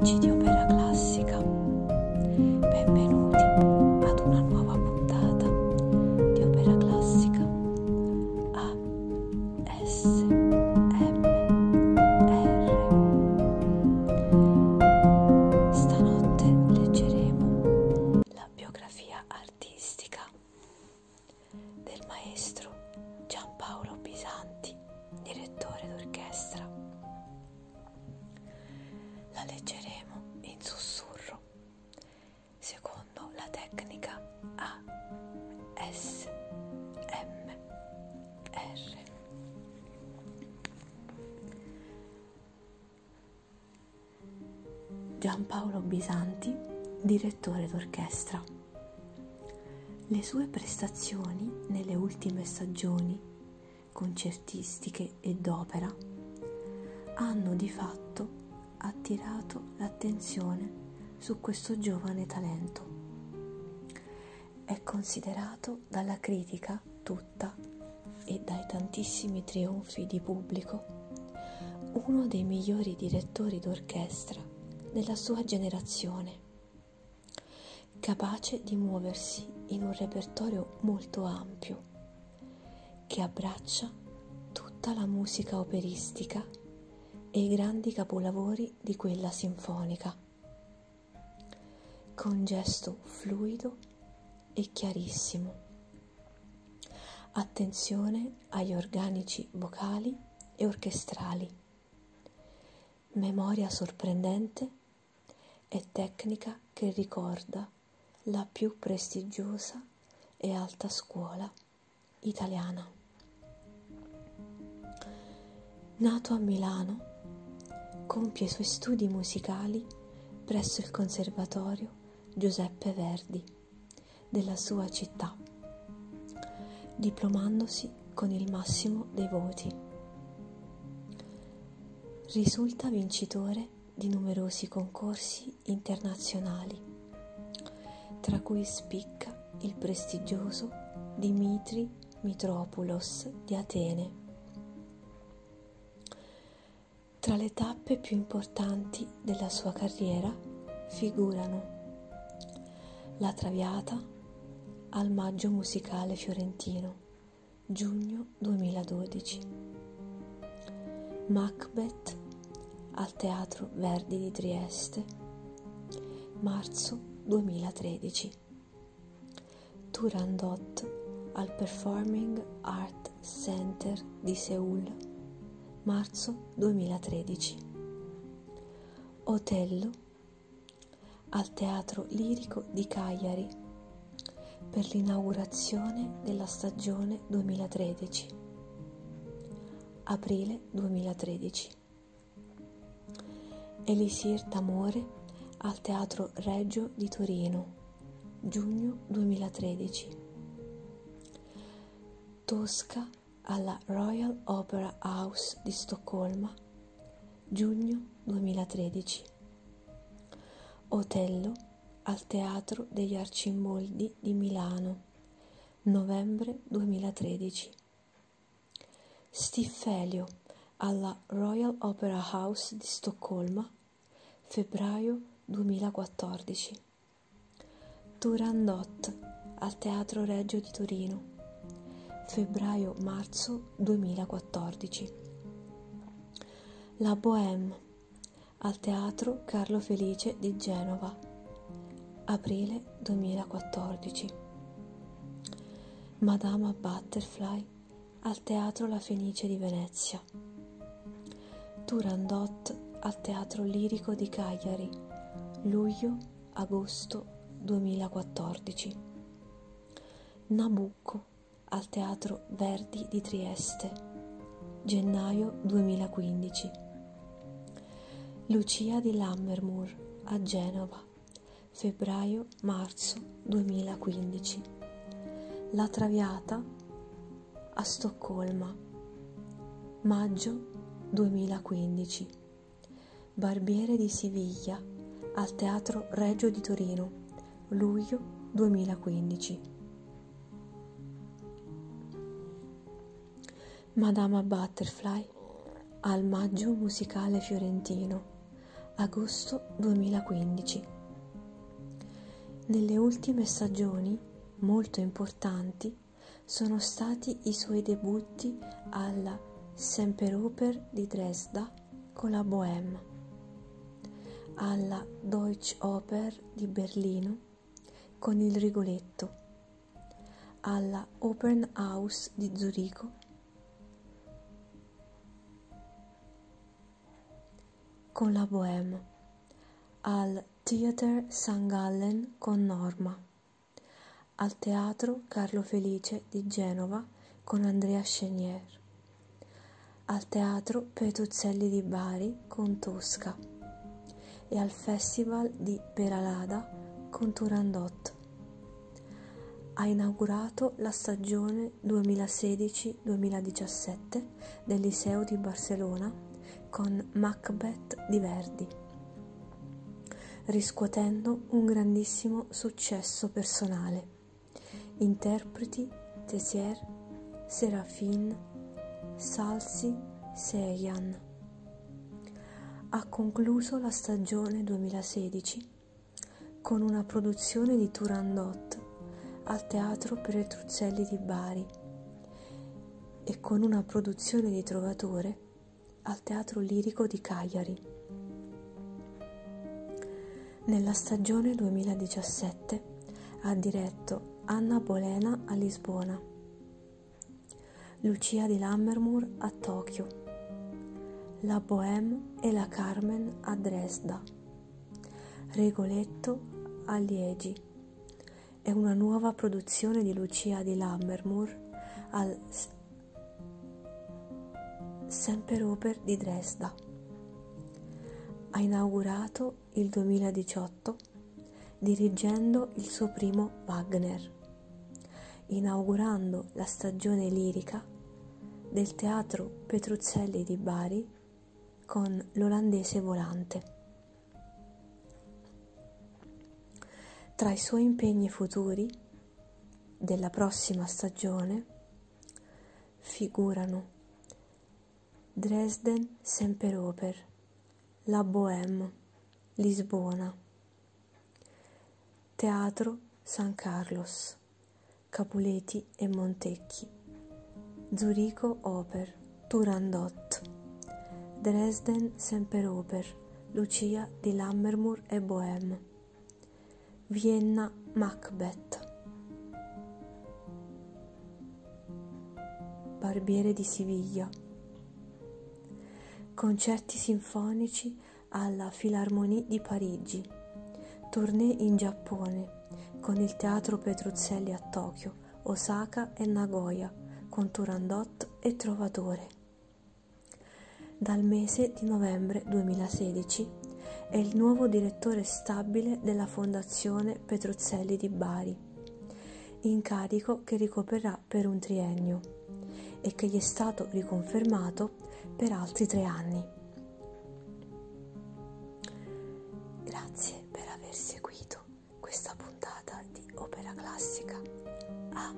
amici di Opera Classica, Giampaolo Bisanti, direttore d'orchestra. Le sue prestazioni nelle ultime stagioni, concertistiche ed opera, hanno di fatto attirato l'attenzione su questo giovane talento. È considerato dalla critica tutta e dai tantissimi trionfi di pubblico uno dei migliori direttori d'orchestra della sua generazione, capace di muoversi in un repertorio molto ampio che abbraccia tutta la musica operistica e i grandi capolavori di quella sinfonica, con gesto fluido e chiarissimo. Attenzione agli organici vocali e orchestrali, memoria sorprendente e tecnica che ricorda la più prestigiosa e alta scuola italiana. Nato a Milano, compie i suoi studi musicali presso il Conservatorio Giuseppe Verdi della sua città, diplomandosi con il massimo dei voti. Risulta vincitore di numerosi concorsi internazionali, tra cui spicca il prestigioso Dimitri Mitropoulos di Atene. Tra le tappe più importanti della sua carriera figurano La Traviata al Maggio Musicale Fiorentino, giugno 2012, Macbeth al Teatro Verdi di Trieste, marzo 2013, Turandot al Performing Art Center di Seoul, marzo 2013. Otello al Teatro Lirico di Cagliari per l'inaugurazione della stagione 2013. Aprile 2013. Elisir d'amore al Teatro Reggio di Torino, giugno 2013. Tosca alla Royal Opera House di Stoccolma, giugno 2013. Otello al Teatro degli Arcimboldi di Milano, novembre 2013. Stiffelio alla Royal Opera House di Stoccolma, febbraio 2014. Turandot al Teatro Reggio di Torino, febbraio-marzo 2014. La Bohème al Teatro Carlo Felice di Genova, aprile 2014. Madama Butterfly al Teatro La Fenice di Venezia. Turandot al Teatro Lirico di Cagliari, luglio-agosto 2014. Nabucco al Teatro Verdi di Trieste, gennaio 2015. Lucia di Lammermoor a Genova, febbraio-marzo 2015. La Traviata a Stoccolma, maggio 2015. Barbiere di Siviglia al Teatro Reggio di Torino, luglio 2015. Madama Butterfly al Maggio Musicale Fiorentino, agosto 2015. Nelle ultime stagioni, molto importanti, sono stati i suoi debutti alla Semperoper di Dresda con la Bohème, alla Deutsche Oper di Berlino con il Rigoletto, alla Opernhaus di Zurigo con la Bohème, al Theater St. Gallen con Norma, al Teatro Carlo Felice di Genova con Andrea Chenier, al Teatro Petruzzelli di Bari con Tosca e al Festival di Peralada con Turandot. Ha inaugurato la stagione 2016-2017 del Liceo di Barcellona con Macbeth di Verdi, riscuotendo un grandissimo successo personale. Interpreti Tessier, Serafin, Salsi, Seian. Ha concluso la stagione 2016 con una produzione di Turandot al Teatro Petruzzelli di Bari e con una produzione di Trovatore al Teatro Lirico di Cagliari. Nella stagione 2017 ha diretto Anna Bolena a Lisbona, Lucia di Lammermoor a Tokyo, La Bohème e la Carmen a Dresda, Rigoletto a Liegi e una nuova produzione di Lucia di Lammermoor al Semperoper di Dresda. Ha inaugurato il 2018 dirigendo il suo primo Wagner, inaugurando la stagione lirica del Teatro Petruzzelli di Bari con l'olandese volante. Tra i suoi impegni futuri della prossima stagione figurano Dresden Semperoper, La Bohème, Lisbona, Teatro San Carlos, Capuleti e Montecchi, Zurigo Oper, Turandot, Dresden Semperoper, Lucia di Lammermoor e Bohème, Vienna Macbeth, Barbiere di Siviglia, concerti sinfonici alla Philharmonie di Parigi, tournée in Giappone con il Teatro Petruzzelli a Tokyo, Osaka e Nagoya con Turandot e Trovatore. Dal mese di novembre 2016 è il nuovo direttore stabile della Fondazione Petruzzelli di Bari, incarico che ricoprirà per un triennio e che gli è stato riconfermato per altri tre anni. Grazie per aver seguito questa puntata di Opera Classica A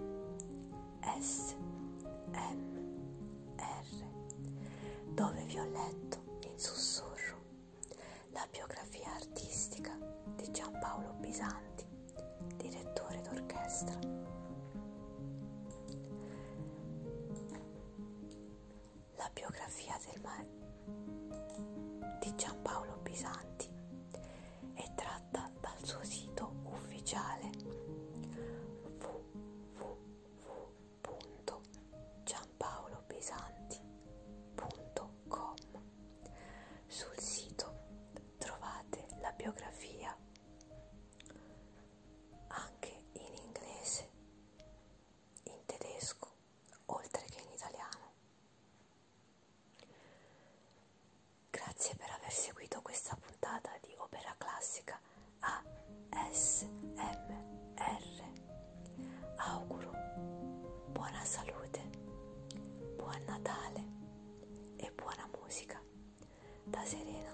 S M dove vi ho letto in sussurro la biografia artistica di Giampaolo Bisanti, direttore d'orchestra. biografia del ma- di Giampaolo Bisanti Natale e buona musica da Serena.